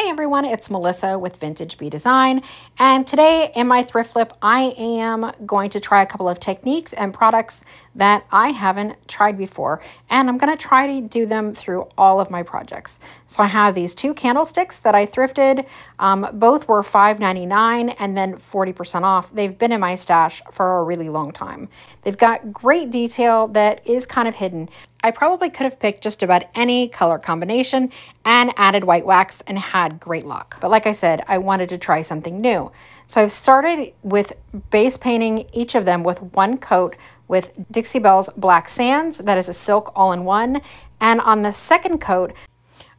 Hey everyone, it's Melissa with Vintage Bee Design, and today in my thrift flip, I am going to try a couple of techniques and products that I haven't tried before, and I'm going to try to do them through all of my projects. So I have these two candlesticks that I thrifted. Um, both were $5.99 and then 40% off. They've been in my stash for a really long time. They've got great detail that is kind of hidden. I probably could have picked just about any color combination and added white wax and had great luck. But like I said, I wanted to try something new. So I've started with base painting each of them with one coat with Dixie Belle's Black Sands. That is a silk all-in-one. And on the second coat,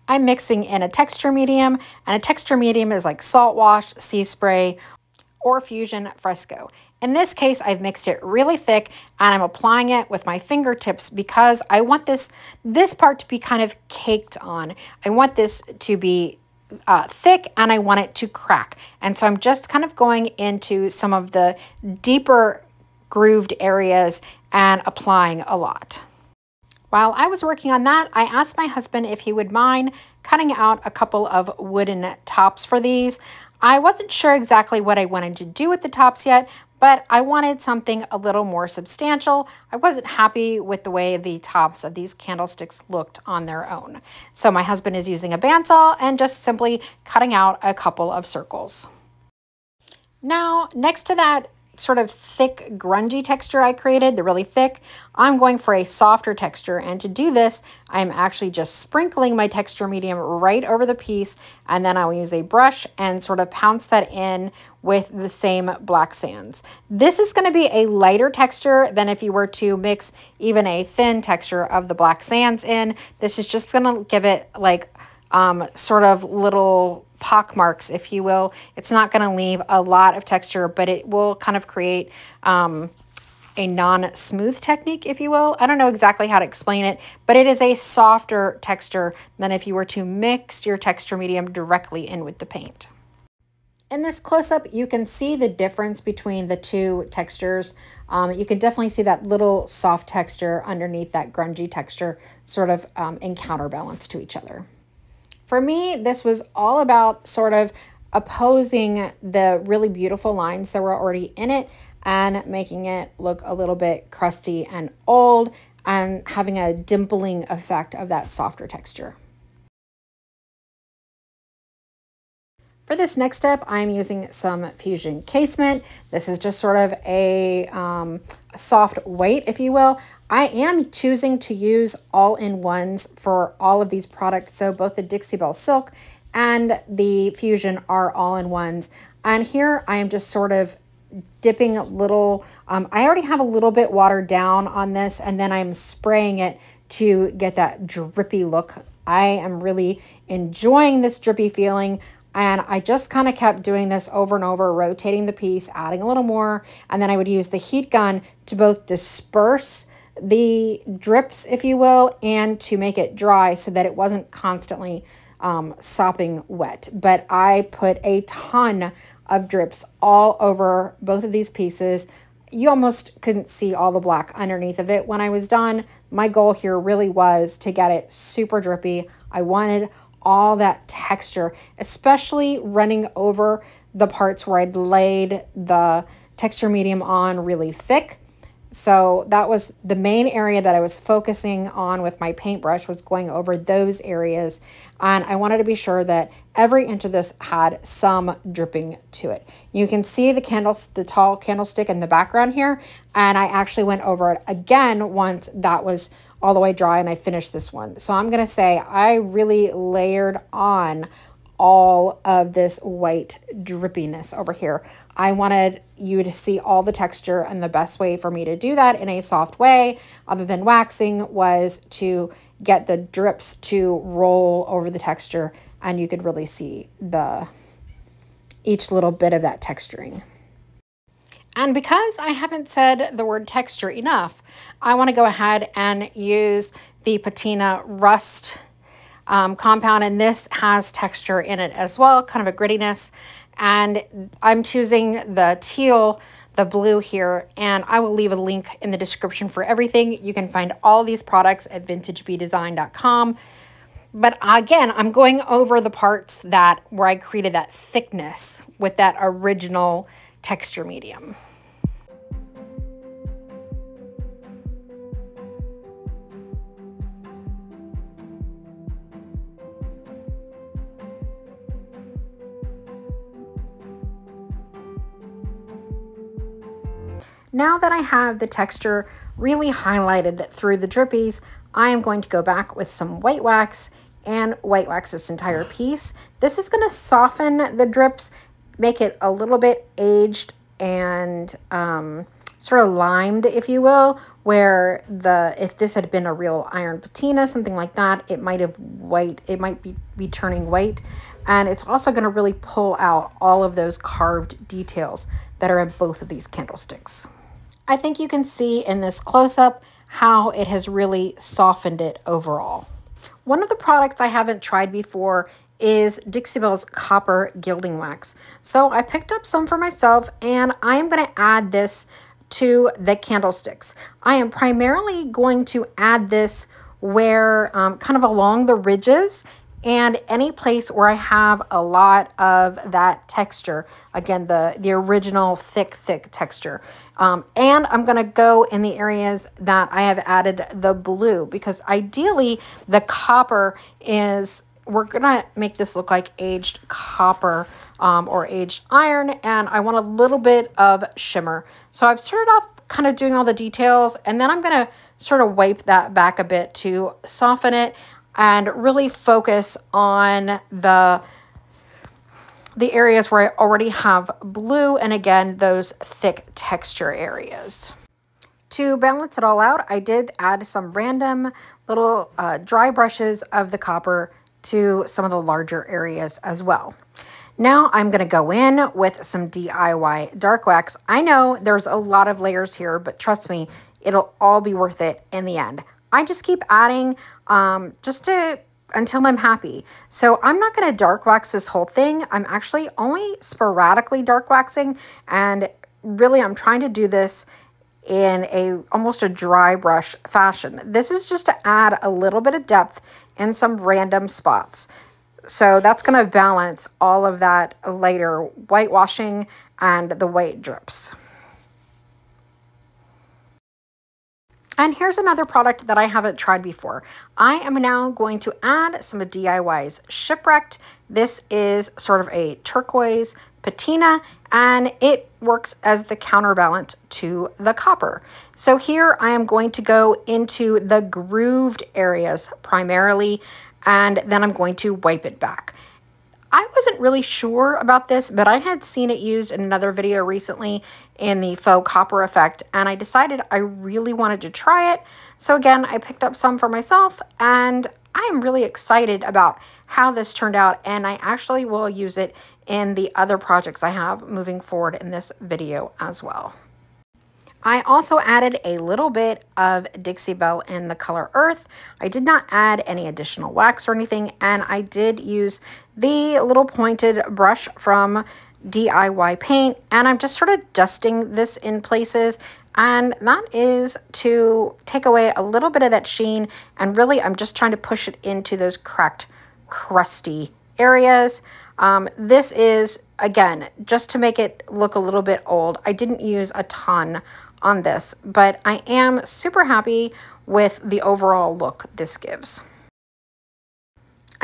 I'm mixing in a texture medium. And a texture medium is like salt wash, sea spray, or fusion fresco. In this case, I've mixed it really thick and I'm applying it with my fingertips because I want this, this part to be kind of caked on. I want this to be uh, thick and I want it to crack. And so I'm just kind of going into some of the deeper grooved areas and applying a lot. While I was working on that, I asked my husband if he would mind cutting out a couple of wooden tops for these. I wasn't sure exactly what I wanted to do with the tops yet, but I wanted something a little more substantial. I wasn't happy with the way the tops of these candlesticks looked on their own. So my husband is using a bandsaw and just simply cutting out a couple of circles. Now, next to that sort of thick, grungy texture I created, the really thick, I'm going for a softer texture. And to do this, I'm actually just sprinkling my texture medium right over the piece. And then I'll use a brush and sort of pounce that in with the same black sands. This is going to be a lighter texture than if you were to mix even a thin texture of the black sands in. This is just going to give it like um, sort of little pock marks, if you will. It's not going to leave a lot of texture, but it will kind of create um, a non-smooth technique, if you will. I don't know exactly how to explain it, but it is a softer texture than if you were to mix your texture medium directly in with the paint. In this close-up, you can see the difference between the two textures. Um, you can definitely see that little soft texture underneath that grungy texture sort of um, in counterbalance to each other. For me, this was all about sort of opposing the really beautiful lines that were already in it and making it look a little bit crusty and old and having a dimpling effect of that softer texture. For this next step, I'm using some Fusion Casement. This is just sort of a, um, soft weight, if you will. I am choosing to use all-in-ones for all of these products. So both the Dixie Belle Silk and the Fusion are all-in-ones. And here I am just sort of dipping a little, um, I already have a little bit watered down on this and then I'm spraying it to get that drippy look. I am really enjoying this drippy feeling. And I just kind of kept doing this over and over, rotating the piece, adding a little more. And then I would use the heat gun to both disperse the drips, if you will, and to make it dry so that it wasn't constantly um, sopping wet. But I put a ton of drips all over both of these pieces. You almost couldn't see all the black underneath of it when I was done. My goal here really was to get it super drippy. I wanted all that texture, especially running over the parts where I'd laid the texture medium on really thick. So that was the main area that I was focusing on with my paintbrush was going over those areas. And I wanted to be sure that every inch of this had some dripping to it. You can see the candles, the tall candlestick in the background here. And I actually went over it again once that was all the way dry and I finished this one. So I'm going to say I really layered on all of this white drippiness over here. I wanted you to see all the texture and the best way for me to do that in a soft way other than waxing was to get the drips to roll over the texture and you could really see the each little bit of that texturing. And because I haven't said the word texture enough, I want to go ahead and use the Patina Rust um, compound. And this has texture in it as well, kind of a grittiness. And I'm choosing the teal, the blue here, and I will leave a link in the description for everything. You can find all these products at vintagebeedesign.com. But again, I'm going over the parts that where I created that thickness with that original texture medium. Now that I have the texture really highlighted through the drippies, I am going to go back with some white wax and white wax this entire piece. This is going to soften the drips, make it a little bit aged and um, sort of limed, if you will, where the if this had been a real iron patina, something like that, it might have white, it might be, be turning white. And it's also going to really pull out all of those carved details that are in both of these candlesticks. I think you can see in this close-up how it has really softened it overall. One of the products I haven't tried before is Dixie Belle's Copper Gilding Wax. So I picked up some for myself and I am going to add this to the candlesticks. I am primarily going to add this where um, kind of along the ridges and any place where I have a lot of that texture. Again, the, the original thick, thick texture. Um, and I'm to go in the areas that I have added the blue because ideally the copper is, we're to make this look like aged copper um, or aged iron. And I want a little bit of shimmer. So I've started off kind of doing all the details and then I'm to sort of wipe that back a bit to soften it and really focus on the the areas where I already have blue and again those thick texture areas. To balance it all out, I did add some random little uh, dry brushes of the copper to some of the larger areas as well. Now I'm going to go in with some DIY dark wax. I know there's a lot of layers here, but trust me, it'll all be worth it in the end. I just keep adding um, just to until I'm happy. So I'm not going to dark wax this whole thing. I'm actually only sporadically dark waxing and really I'm trying to do this in a almost a dry brush fashion. This is just to add a little bit of depth in some random spots. So that's going to balance all of that later whitewashing and the white drips. And here's another product that I haven't tried before. I am now going to add some of DIY's Shipwrecked. This is sort of a turquoise patina and it works as the counterbalance to the copper. So here I am going to go into the grooved areas primarily and then I'm going to wipe it back. I wasn't really sure about this, but I had seen it used in another video recently in the faux copper effect, and I decided I really wanted to try it. So again, I picked up some for myself, and I am really excited about how this turned out, and I actually will use it in the other projects I have moving forward in this video as well. I also added a little bit of Dixie Belle in the color Earth. I did not add any additional wax or anything, and I did use the little pointed brush from DIY paint, and I'm just sort of dusting this in places, and that is to take away a little bit of that sheen, and really I'm just trying to push it into those cracked, crusty areas. Um, this is, again, just to make it look a little bit old. I didn't use a ton on this, but I am super happy with the overall look this gives.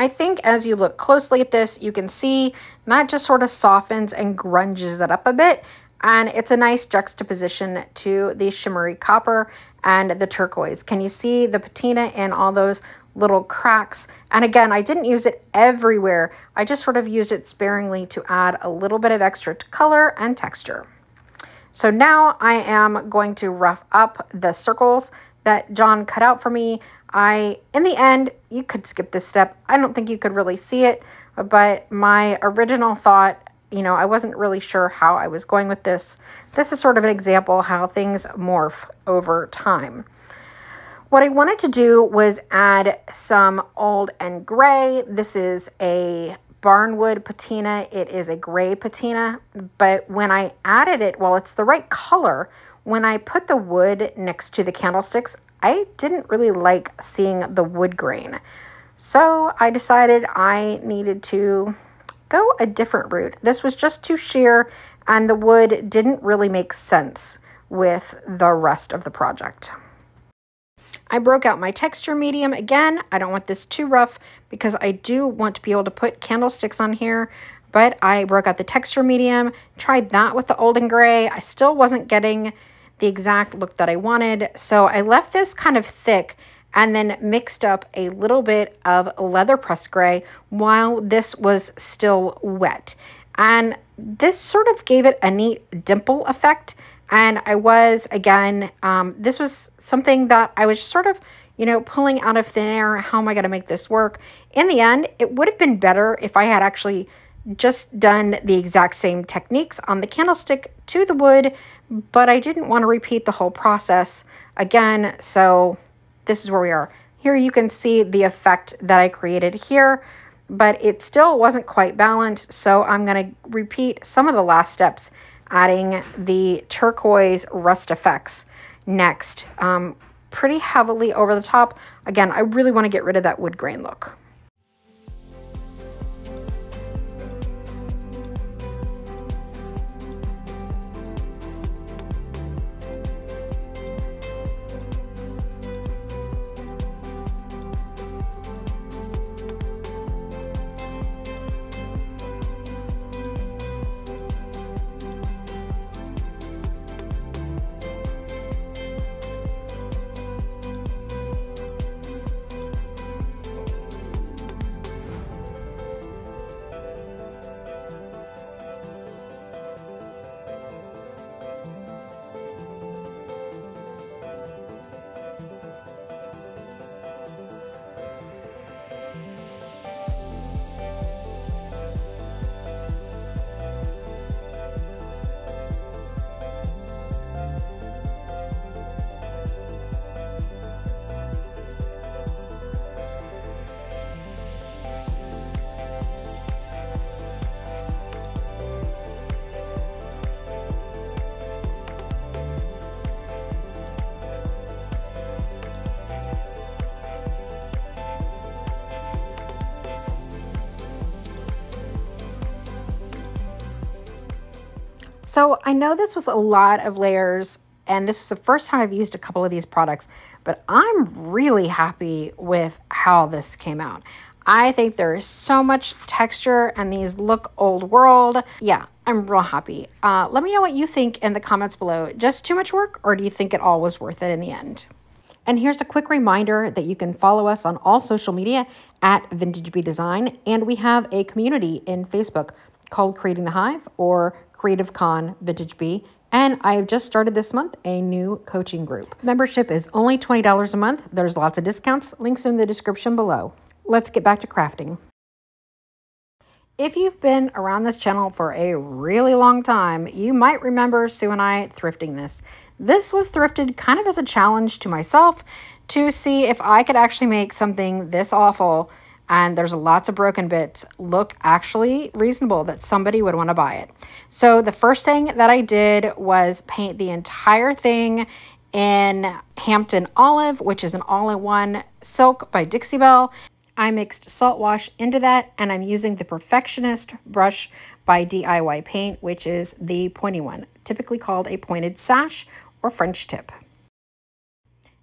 I think as you look closely at this, you can see that just sort of softens and grunges it up a bit. And it's a nice juxtaposition to the shimmery copper and the turquoise. Can you see the patina in all those little cracks? And again, I didn't use it everywhere. I just sort of used it sparingly to add a little bit of extra color and texture. So now I am going to rough up the circles that John cut out for me. I, in the end, you could skip this step. I don't think you could really see it, but my original thought, you know, I wasn't really sure how I was going with this. This is sort of an example how things morph over time. What I wanted to do was add some old and gray. This is a barnwood patina. It is a gray patina, but when I added it, well, it's the right color. When I put the wood next to the candlesticks, I didn't really like seeing the wood grain. So I decided I needed to go a different route. This was just too sheer and the wood didn't really make sense with the rest of the project. I broke out my texture medium again. I don't want this too rough because I do want to be able to put candlesticks on here, but I broke out the texture medium, tried that with the Olden Gray. I still wasn't getting the exact look that I wanted, so I left this kind of thick and then mixed up a little bit of leather press gray while this was still wet. And this sort of gave it a neat dimple effect. And I was, again, um, this was something that I was sort of, you know, pulling out of thin air. How am I going to make this work? In the end, it would have been better if I had actually just done the exact same techniques on the candlestick to the wood, but I didn't want to repeat the whole process again. So this is where we are. Here you can see the effect that I created here, but it still wasn't quite balanced. So I'm going to repeat some of the last steps, adding the turquoise rust effects next. Um, pretty heavily over the top. Again, I really want to get rid of that wood grain look. So I know this was a lot of layers and this was the first time I've used a couple of these products, but I'm really happy with how this came out. I think there is so much texture and these look old world. Yeah, I'm real happy. Uh, let me know what you think in the comments below. Just too much work or do you think it all was worth it in the end? And here's a quick reminder that you can follow us on all social media at Vintage Bee Design. And we have a community in Facebook called Creating the Hive or Creative Con Vintage Bee, and I have just started this month a new coaching group. Membership is only $20 a month. There's lots of discounts. Links in the description below. Let's get back to crafting. If you've been around this channel for a really long time, you might remember Sue and I thrifting this. This was thrifted kind of as a challenge to myself to see if I could actually make something this awful and there's lots of broken bits look actually reasonable that somebody would want to buy it. So the first thing that I did was paint the entire thing in Hampton Olive, which is an all-in-one silk by Dixie Belle. I mixed salt wash into that and I'm using the Perfectionist brush by DIY Paint, which is the pointy one, typically called a pointed sash or French tip.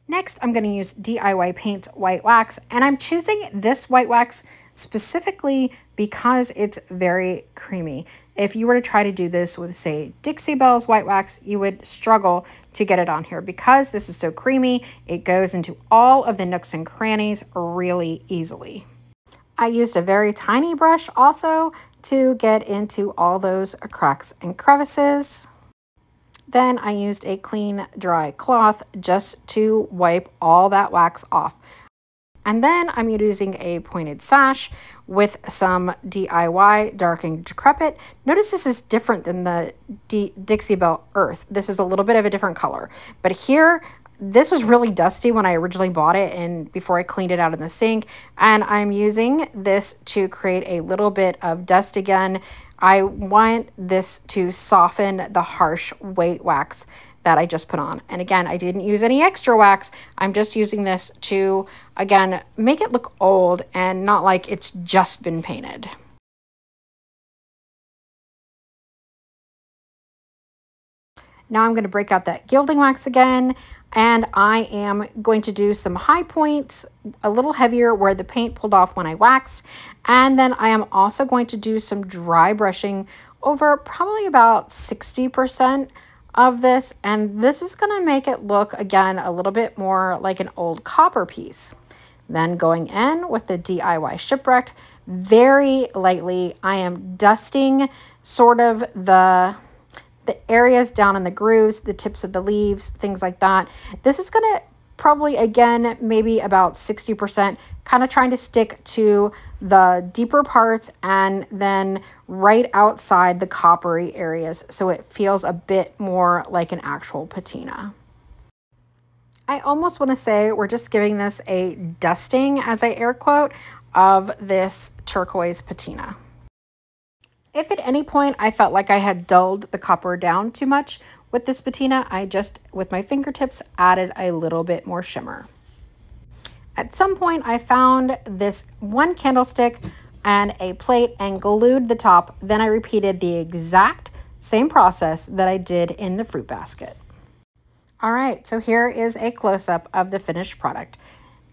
Next, I'm going to use DIY Paint White Wax, and I'm choosing this white wax specifically because it's very creamy. If you were to try to do this with, say, Dixie Belle's white wax, you would struggle to get it on here. Because this is so creamy, it goes into all of the nooks and crannies really easily. I used a very tiny brush also to get into all those cracks and crevices. Then I used a clean, dry cloth just to wipe all that wax off. And then I'm using a pointed sash with some DIY Dark and Decrepit. Notice this is different than the D Dixie Belle Earth. This is a little bit of a different color. But here, this was really dusty when I originally bought it and before I cleaned it out in the sink. And I'm using this to create a little bit of dust again I want this to soften the harsh white wax that I just put on. And again, I didn't use any extra wax. I'm just using this to, again, make it look old and not like it's just been painted. Now I'm going to break out that gilding wax again and I am going to do some high points a little heavier where the paint pulled off when I waxed and then I am also going to do some dry brushing over probably about 60% of this and this is going to make it look again a little bit more like an old copper piece. Then going in with the DIY Shipwrecked very lightly I am dusting sort of the the areas down in the grooves, the tips of the leaves, things like that. This is going to probably, again, maybe about 60%, kind of trying to stick to the deeper parts and then right outside the coppery areas so it feels a bit more like an actual patina. I almost want to say we're just giving this a dusting, as I air quote, of this turquoise patina. If at any point I felt like I had dulled the copper down too much with this patina, I just, with my fingertips, added a little bit more shimmer. At some point, I found this one candlestick and a plate and glued the top. Then I repeated the exact same process that I did in the fruit basket. All right, so here is a close-up of the finished product.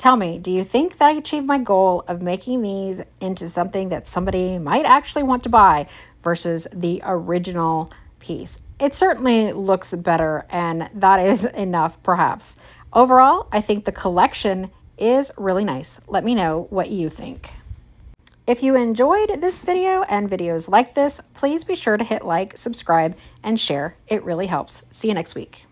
Tell me, do you think that I achieved my goal of making these into something that somebody might actually want to buy versus the original piece? It certainly looks better, and that is enough, perhaps. Overall, I think the collection is really nice. Let me know what you think. If you enjoyed this video and videos like this, please be sure to hit like, subscribe, and share. It really helps. See you next week.